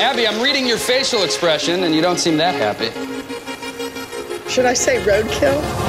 Abby, I'm reading your facial expression, and you don't seem that happy. Should I say roadkill?